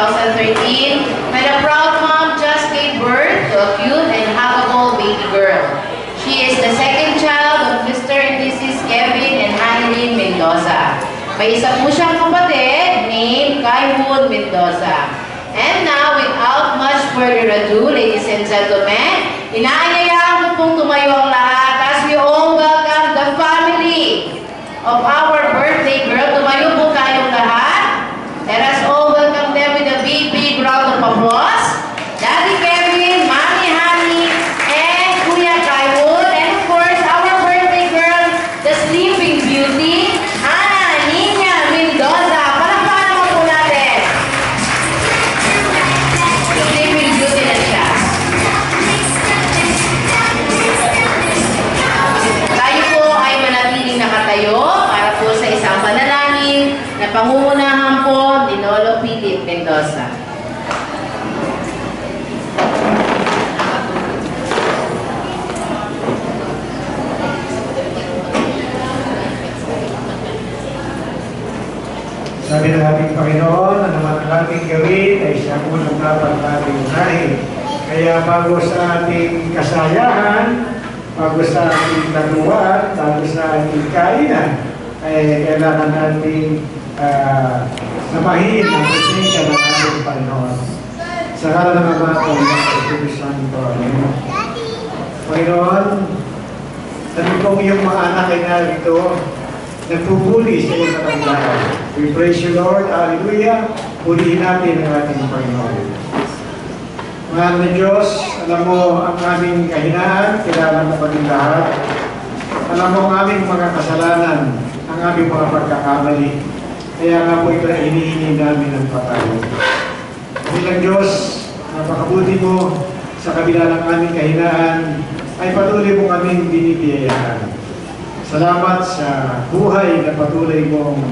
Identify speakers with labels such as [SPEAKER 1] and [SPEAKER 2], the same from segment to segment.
[SPEAKER 1] 2013, when a proud mom just gave birth to a cute and huggable baby girl. She is the second child of Mr. and Mrs. Kevin and Hannelyn Mendoza. May isa po siyang kapatid named Kaiwood Mendoza. And now, without much further ado, ladies and gentlemen, inaanyayaan ko pong tumayo ang lahat as we all welcome the family of our
[SPEAKER 2] gawin ay siya unang dapat nating unahin. Kaya bago sa ating kasayahan, bago sa ating taguan, bago sa ating kainan, ay kailangan nating uh, napahin ang presensya ng ating Panginoon. Sa kalan ng Ama, Panginoon, Espiritu Santo. Amen. Panginoon, sabi kong iyong mga anak ay narito, nagpupuli sa iyong katangian. We praise you, Lord. Hallelujah. Pulihin natin ang ating Panginoon. Mahal na Diyos, alam mo ang aming kahinaan, kilala mo paging lahat. Alam mo ang aming mga kasalanan, ang aming mga pagkakamali. Kaya nga po ito ay hinihingi namin ng patayo. Bilang Diyos, napakabuti mo sa kabila ng aming kahinaan, ay patuloy mo kaming binibiyayaan. Salamat sa buhay na patuloy mong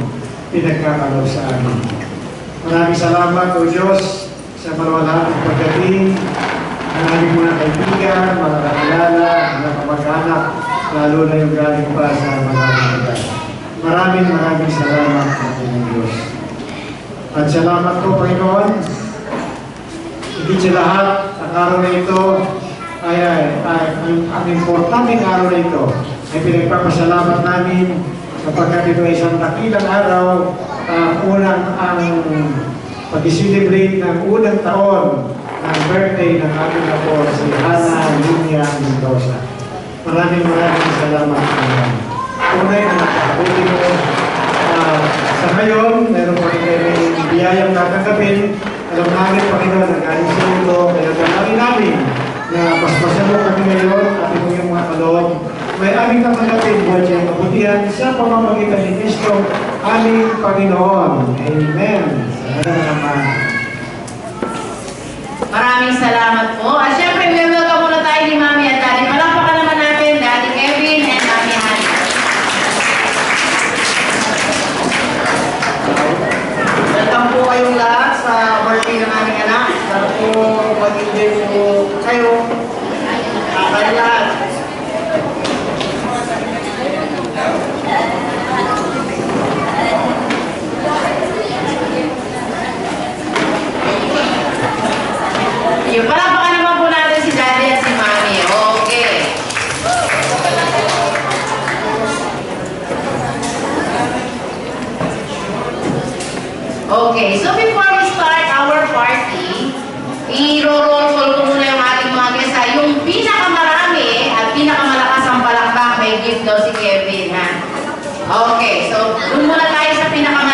[SPEAKER 2] pinagkakalaw sa amin. Maraming salamat, O Diyos, sa malawalang pagdating ng aming mga kaibigan, mga kakilala, mga kamag-anak, lalo na yung galing pa sa mga kaibigan. Maraming maraming salamat, Panginoon Diyos. At salamat po, Panginoon, hindi sa lahat, ang araw na ito ay, ay, ay ang, ang importanteng araw na ito ay pinagpapasalamat namin sapagkat ito ay isang dakilang araw uh, unang ang pag-celebrate ng unang taon ng birthday ng ating apo si Hana Linya Mendoza. Maraming maraming salamat sa inyo. Tunay na nakakabuti mo. Uh, sa ngayon, meron pa rin kami biyayang tatanggapin. Alam namin, Panginoon, ang galing sa mundo. Kaya dalangin namin na paspasan mo kami ngayon at ito yung mga kaloob. May aming tatanggapin buhay yung kabutihan sa pamamagitan ni Kristo, aming Panginoon. Amen. Salamat naman.
[SPEAKER 1] Maraming salamat po. At syempre, we welcome muna tayo ni Mami at Daddy. Palakpakan naman natin, Daddy Kevin and Mami Hannah.
[SPEAKER 3] Welcome po kayong lahat sa birthday ng aming anak. Sana po mag-enjoy po
[SPEAKER 1] Yung palakpakan naman po natin si Daddy at si Mami. Okay. Okay, so before we start our party, i-roll call ko muna yung ating mga guests ha. Yung pinakamarami at pinakamalakas ang palakpak, may gift daw si Kevin ha. Okay, so dun muna tayo sa pinakamalapit.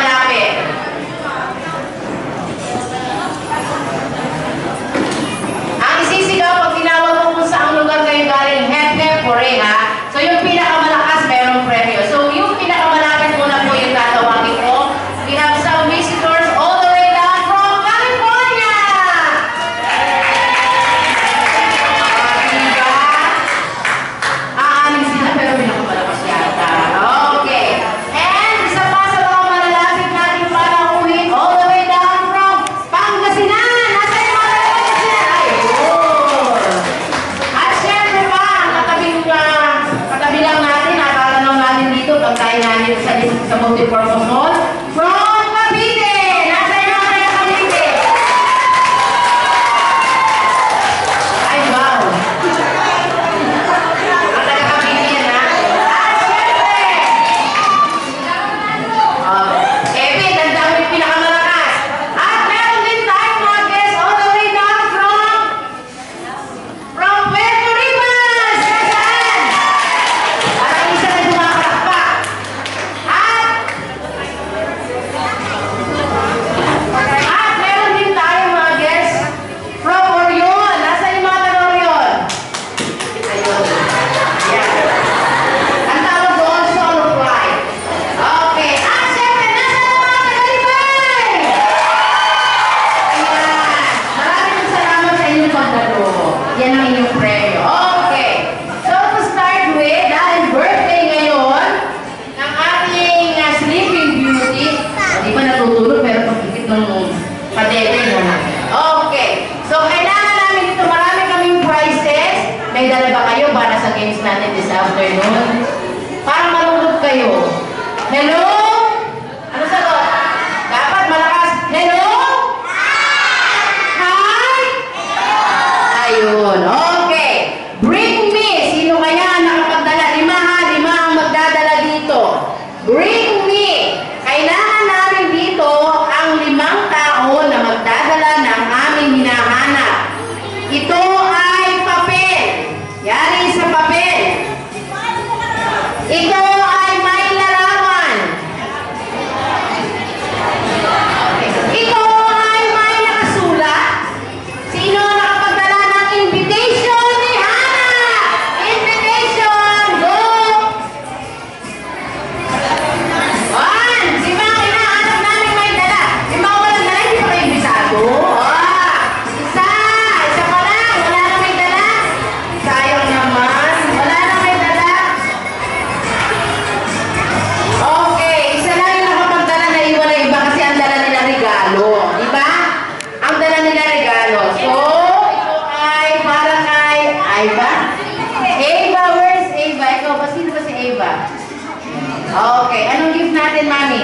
[SPEAKER 1] Okay. Anong gift natin, Mami?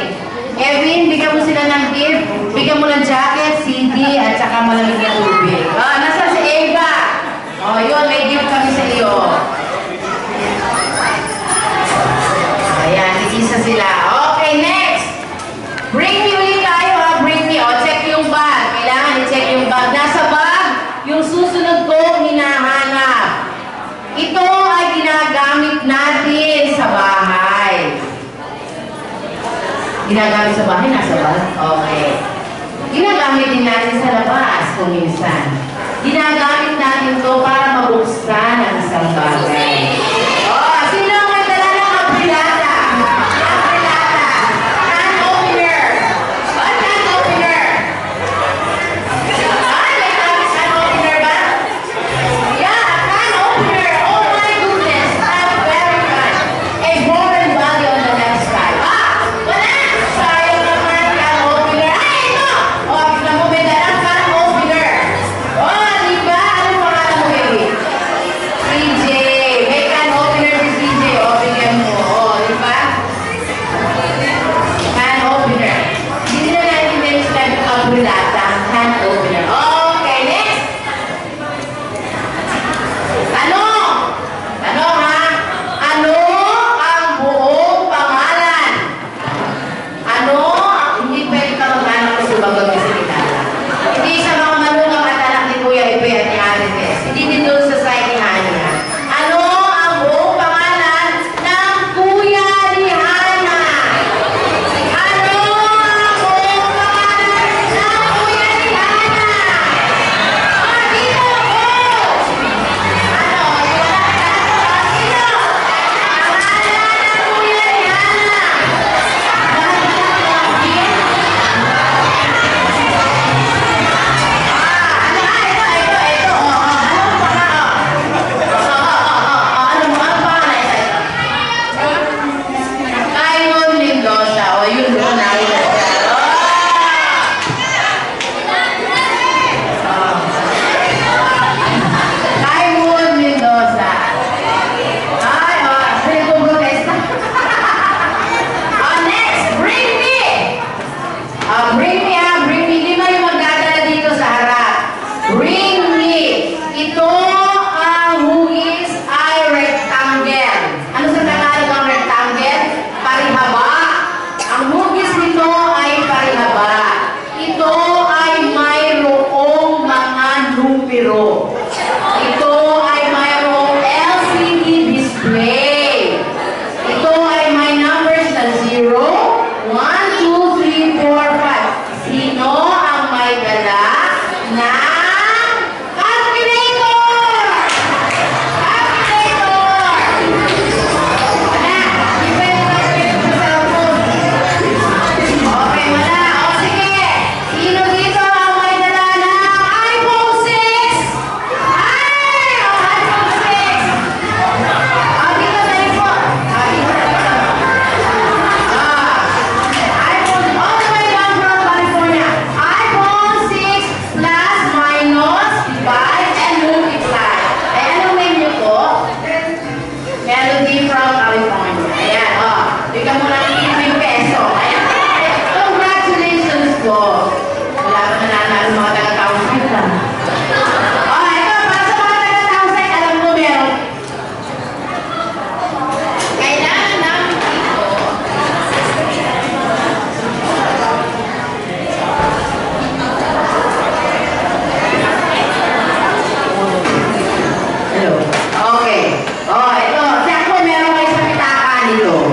[SPEAKER 1] Edwin, bigyan mo sila ng gift. Bigyan mo ng jacket, CD, at saka malamig na tubig. Ah, nasa si Eva. Oh, yun, may gift kami sa iyo. Ayan, isa sila. Oh, Ginagamit sa bahay, nasa bahay? Okay. Ginagamit din natin sa labas kung minsan. Ginagamit natin to para mabuksan ang isang bagay. Okay. Oh, ito. Si ako meron kayo sa pitakan ito.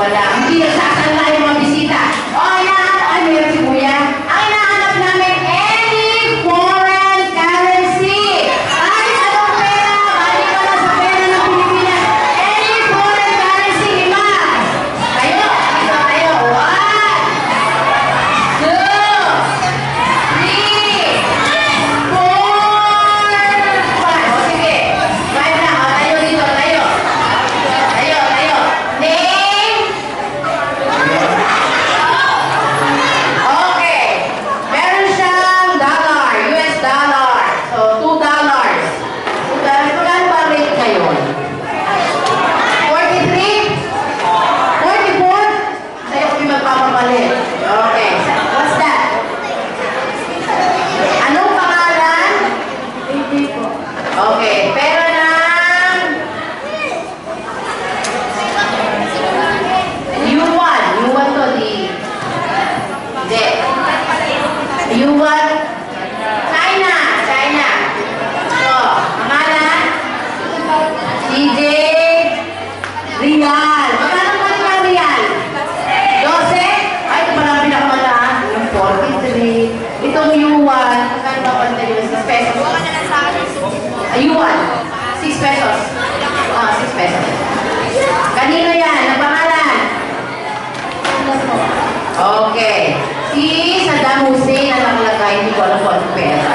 [SPEAKER 1] Wala. Ang pinagsasabi ko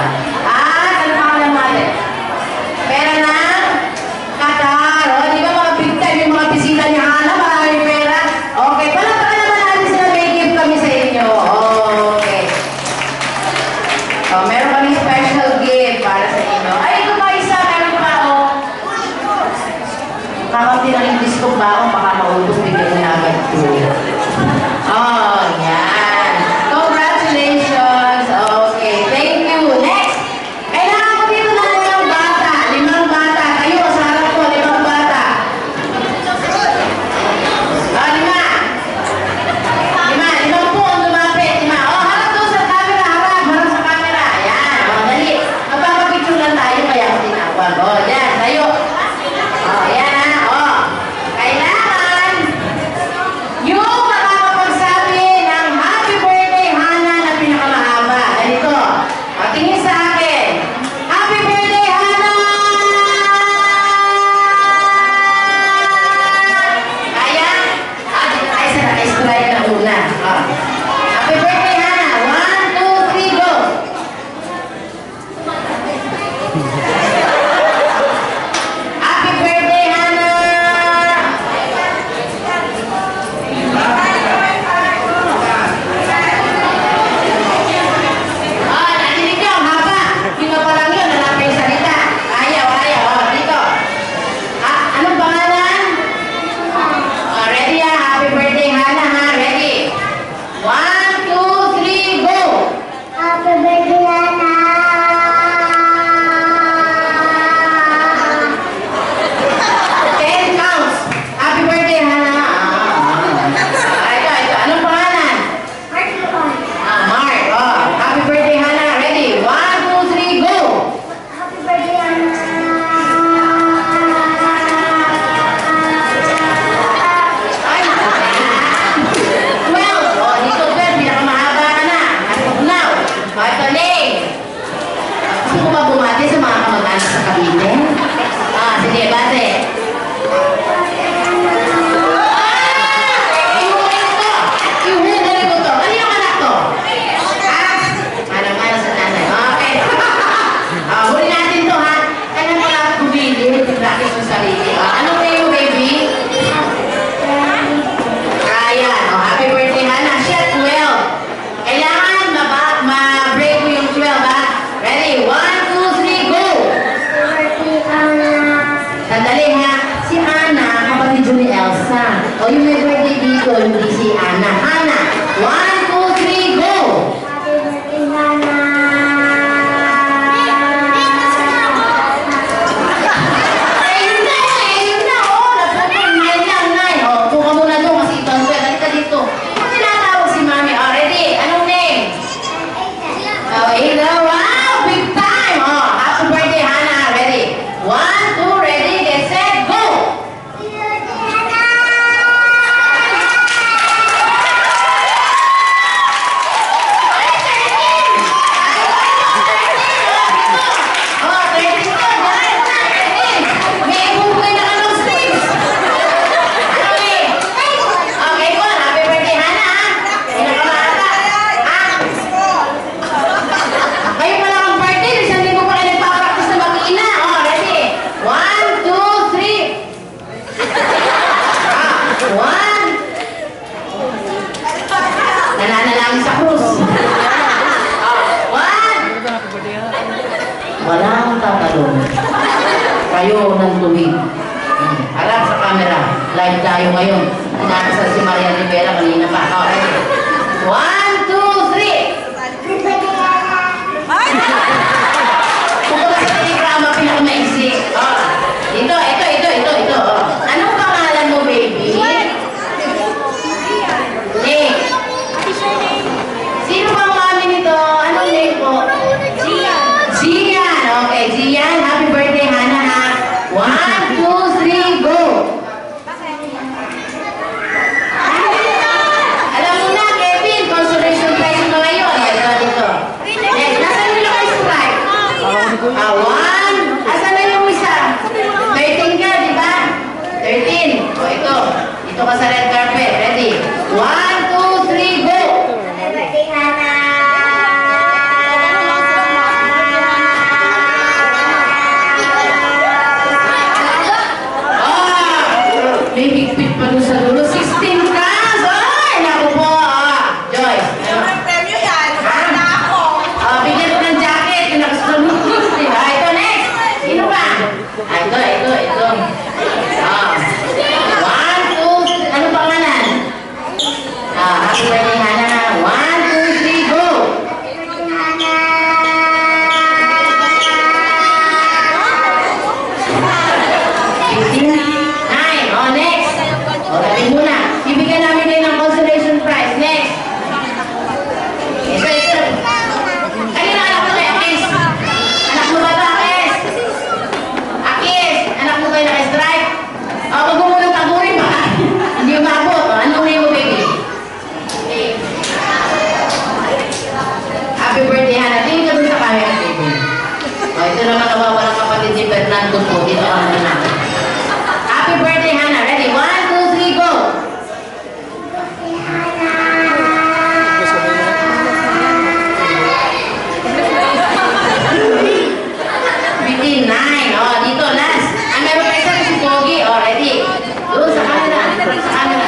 [SPEAKER 1] 15, 9. Oh, dito, last. Ah, meron pa isa si Pogi. Oh, ready? Doon, sa camera. Sa camera.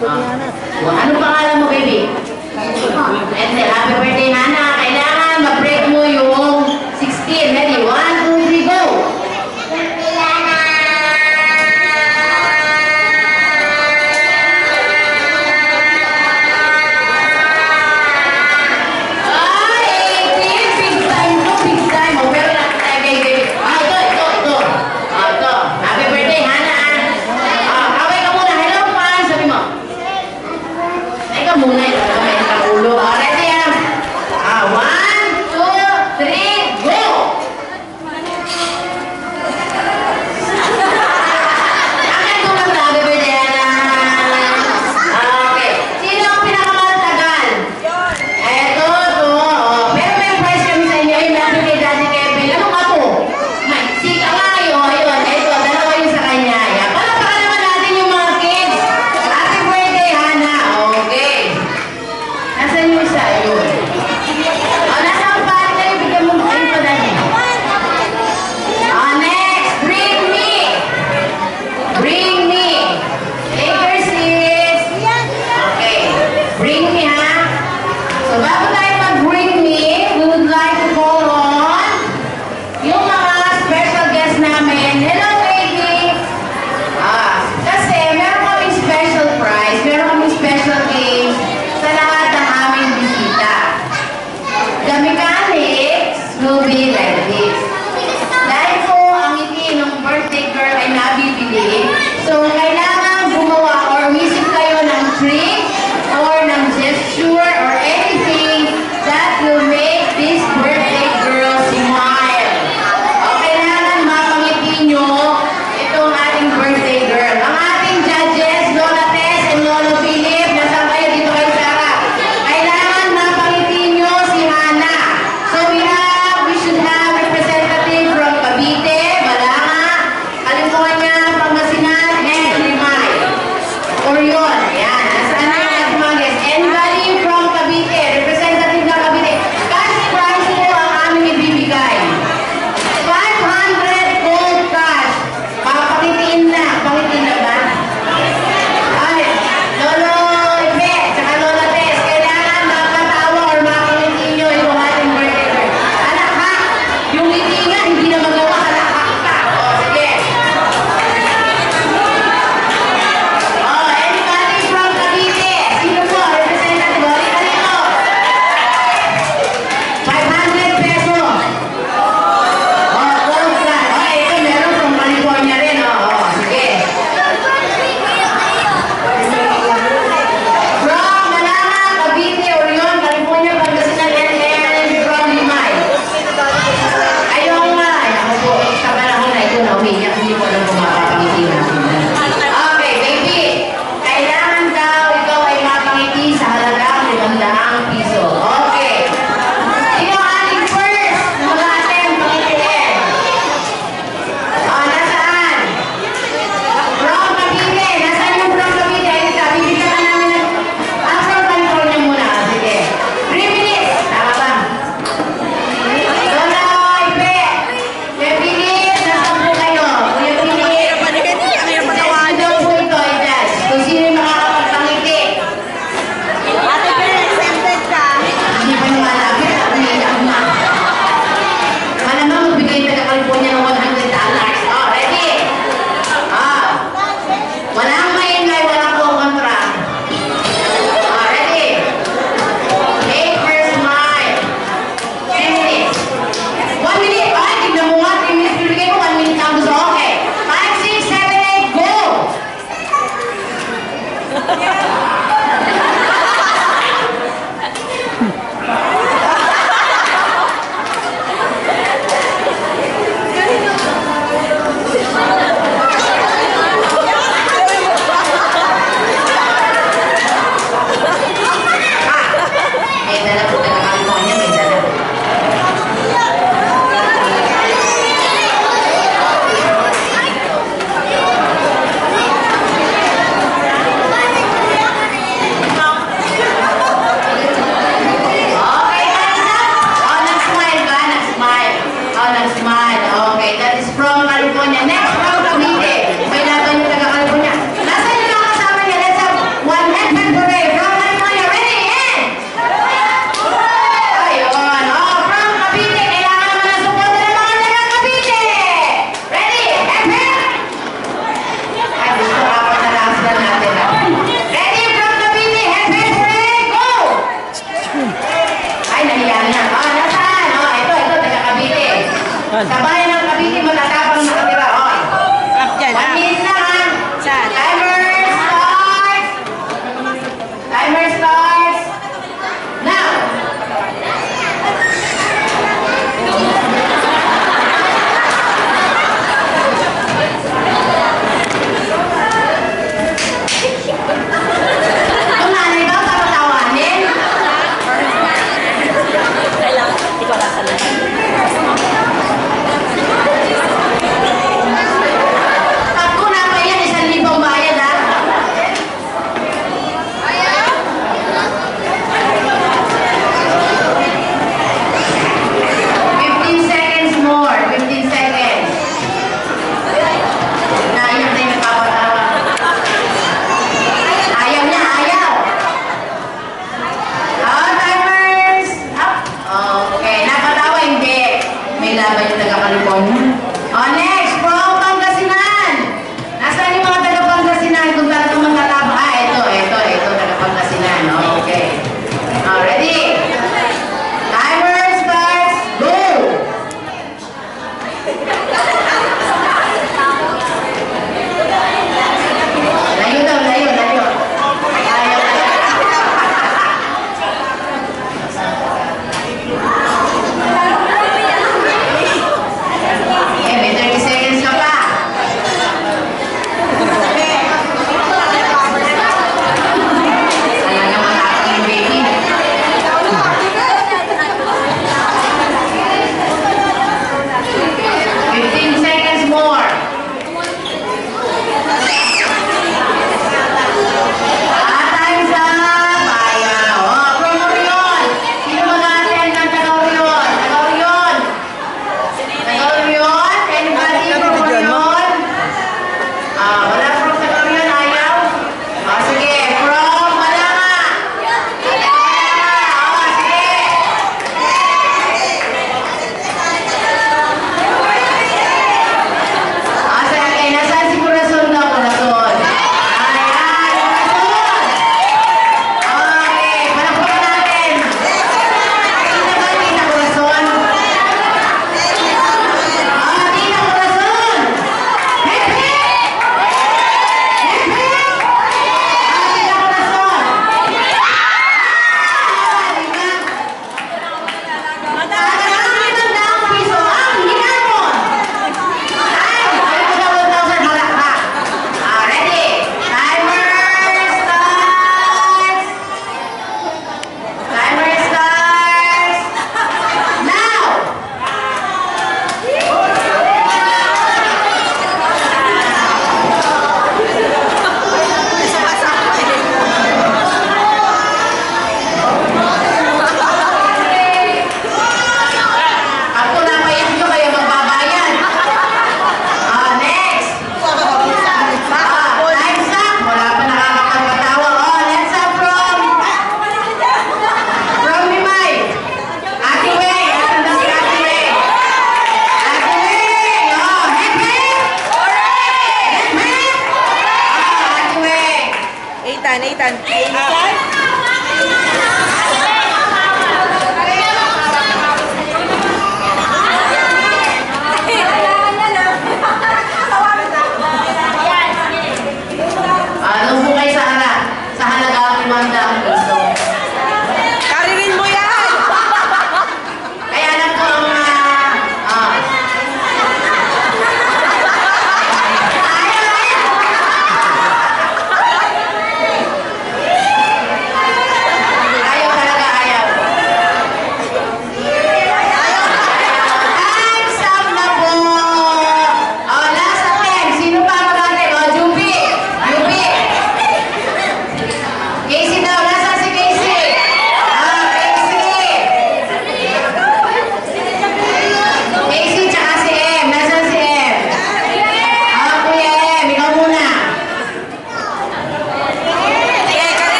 [SPEAKER 1] Oh. Ano pangalan mo, baby? And happy birthday, Nana. Kailangan mag-break mo yung